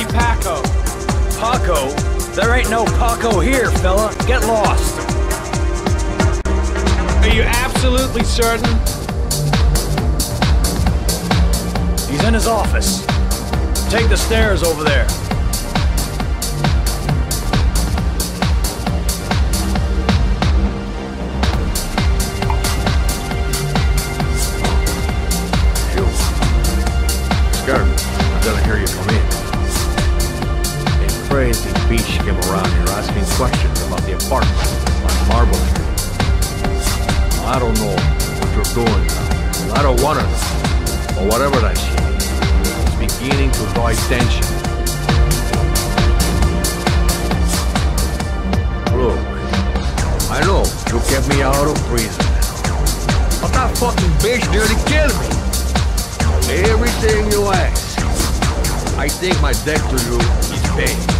See Paco. Paco? There ain't no Paco here, fella. Get lost. Are you absolutely certain? He's in his office. Take the stairs over there. Came around here asking questions about the apartment on Marble Street. I don't know what you're doing now. I don't wanna know. But whatever that shit is, it's beginning to draw attention. Look, I know you kept me out of prison. But that fucking bitch nearly killed me. Everything you ask. I think my debt to you is paid.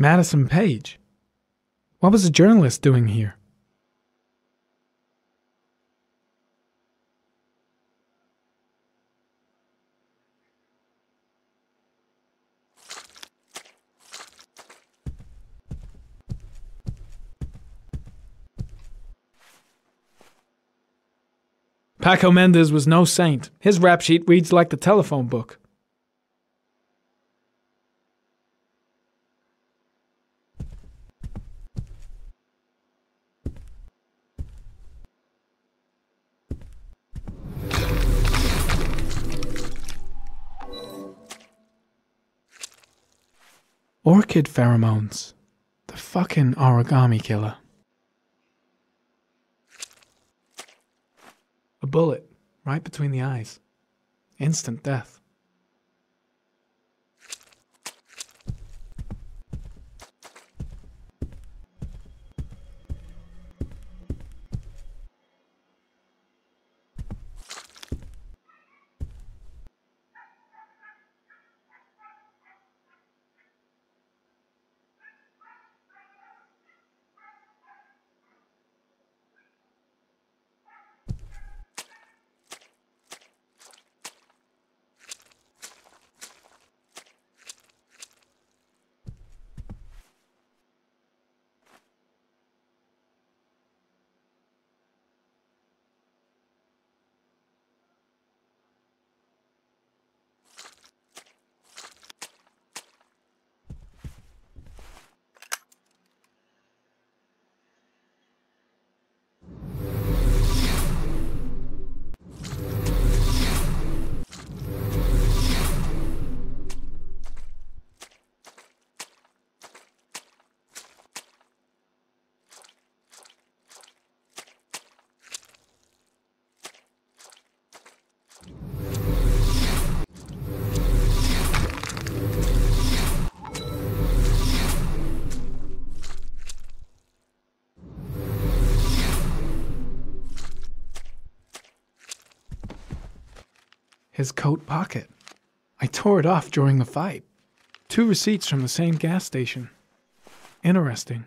Madison Paige. What was a journalist doing here? Paco Mendez was no saint. His rap sheet reads like the telephone book. Orchid pheromones. The fucking origami killer. A bullet right between the eyes. Instant death. His coat pocket. I tore it off during the fight. Two receipts from the same gas station. Interesting.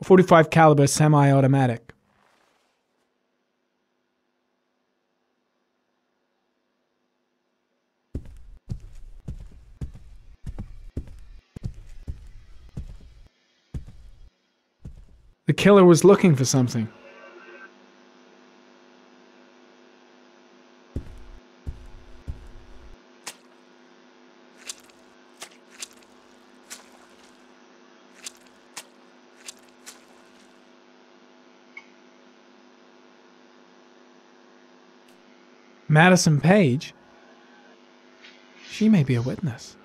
A 45 caliber semi-automatic. The killer was looking for something. Madison Paige? She may be a witness.